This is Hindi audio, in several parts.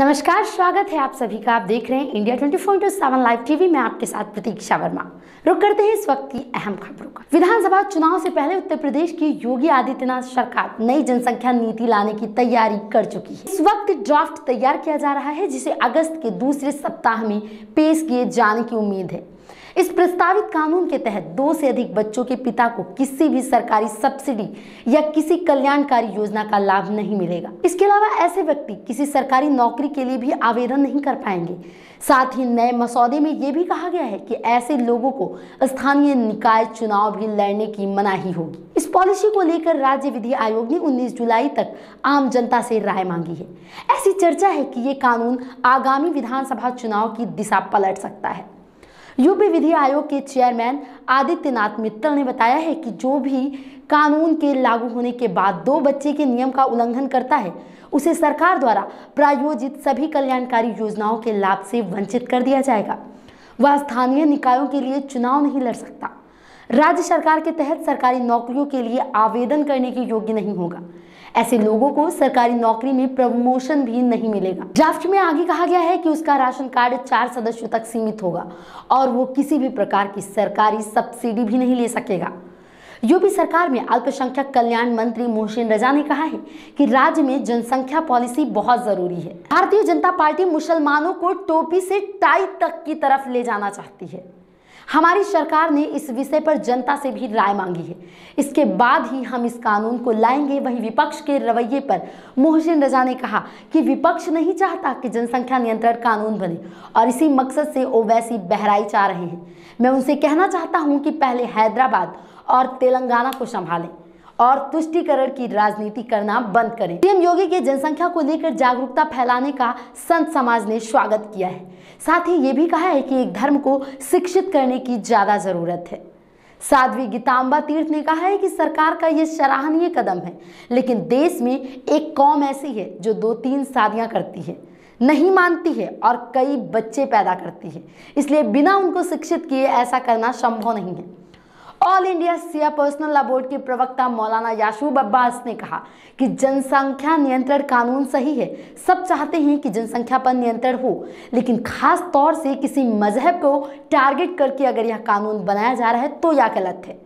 नमस्कार, स्वागत है आप सभी का। आप देख रहे हैं India 24 four into seven live TV में आपके साथ प्रतीक्षा वर्मा। रुक करते हैं इस वक्त की अहम खबरों का। विधानसभा चुनाव से पहले उत्तर प्रदेश की योगी आदित्यनाथ सरकार नई जनसंख्या नीति लाने की तैयारी कर चुकी है। इस वक्त ड्राफ्ट तैयार किया जा रहा है, जिसे अगस्त के दूसरे सप्ताह में पेश किए जाने की उम्मीद है। इस प्रस्तावित कानून के तहत दो से अधिक बच्चों के पिता को किसी भी सरकारी सब्सिडी या किसी कल्याणकारी योजना का लाभ नहीं मिलेगा। इसके अलावा ऐसे व्यक्ति किसी सरकारी नौकरी के लिए भी आवेदन नहीं कर पाएँगे। साथ ही नए मसौदे में यह भी कहा गया है कि ऐसे लोगों को स्थानीय निकाय चुनाव भी लड़ने की मनाही होगी। इस पॉलिसी को लेकर राज्य विधि आयोग ने 19 जुलाई तक आम जनता से राय मांगी है। ऐसी चर्चा है कि ये कानून आगामी विधानसभा चुनाव की दिशा पलट सकता है। यूपी विधि आयोग के चेयरमैन आदित्यनाथ मित्तल ने बताया है कि जो भी कानून के लागू होने के बाद दो बच्चे के नियम का उल्लंघन करता है, उसे सरकार द्वारा प्रायोजित सभी कल्याणकारी योजनाओं के लाभ से वंचित कर दिया जाएगा। वह स्थानीय निकायों के लिए चुनाव नहीं लड़ सकता। राज्य सरकार के तहत सरकारी नौकरियों के लिए आवेदन करने के योग्य नहीं होगा। ऐसे लोगों को सरकारी नौकरी में प्रमोशन भी नहीं मिलेगा। ड्राफ्ट में आगे कहा गया है कि उसका राशन कार्ड चार सदस्यों तक सीमित होगा और वो किसी भी प्रकार की सरकारी सब्सिडी भी नहीं ले सकेगा। यूपी सरकार में अल्पसंख्यक कल्याण मंत्री मोहसिन रजा ने कहा है कि राज्य में जनसंख्या पॉलिसी बहुत ज़रूरी है। भारतीय जनता पार्टी मुसलमानों को टोपी से टाई तक की तरफ़ ले जाना चाहती है। हमारी सरकार ने इस विषय पर जनता से भी राय मांगी है। इसके बाद ही हम इस कानून को लाएँगे। वहीं विपक्ष के रवैये पर मोहसिन रजा ने कहा कि विपक्ष नहीं चाहता कि जनसंख्या नियंत्रण कानून बने और इसी मकसद से ओवैसी बहराई चाह रहे हैं। मैं उनसे कहना चाहता हूँ कि पहले हैदराबाद और तेलंगाना को संभालें। और तुष्टिकरण की राजनीति करना बंद करें। सीएम योगी के जनसंख्या को लेकर जागरूकता फैलाने का संत समाज ने स्वागत किया है। साथ ही ये भी कहा है कि एक धर्म को शिक्षित करने की ज़्यादा ज़रूरत है। साध्वी गीताम्बा तीर्थ ने कहा है कि सरकार का ये सराहनीय कदम है, लेकिन देश में एक कौम ऐसी है जो दो तीन शादियाँ करती है, नहीं मानती है और कई बच्चे पैदा करती है। इसलिए बिना उनको शिक्षित किए ऐसा करना संभव नहीं है। All India Shia personal law board के प्रवक्ता मौलाना यासूब अब्बास ने कहा कि जनसंख्या नियंत्रण कानून सही है। सब चाहते हैं कि जनसंख्या पर नियंत्रण हो, लेकिन खास तौर से किसी मज़हब को टारगेट करके अगर यह कानून बनाया जा रहा है तो यह गलत है।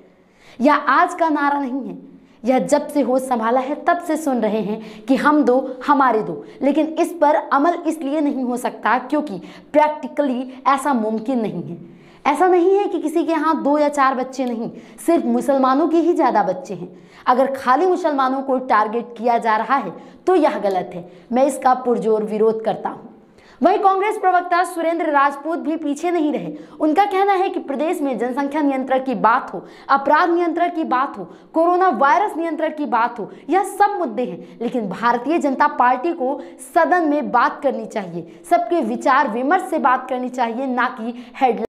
यह आज का नारा नहीं है। यह जब से होश संभाला है तब से सुन रहे हैं कि हम दो, हमारे दो। लेकिन इस पर अमल इसलिए नहीं हो सकता क्योंकि प्रैक्टिकली ऐसा मुमकिन नहीं है। ऐसा नहीं है कि किसी के यहाँ दो या चार बच्चे नहीं, सिर्फ़ मुसलमानों के ही ज़्यादा बच्चे हैं। अगर खाली मुसलमानों को टारगेट किया जा रहा है तो यह गलत है। मैं इसका पुरजोर विरोध करता हूँ। वहीं कांग्रेस प्रवक्ता सुरेंद्र राजपूत भी पीछे नहीं रहे। उनका कहना है कि प्रदेश में जनसंख्या नियंत्रण की बात हो, अपराध नियंत्रण की बात हो, कोरोना वायरस नियंत्रण की बात हो, यह सब मुद्दे हैं। लेकिन भारतीय जनता पार्टी को सदन में बात करनी चाहिए, सबके विचार विमर्श से बात करनी चाहिए, ना कि हेडलाइन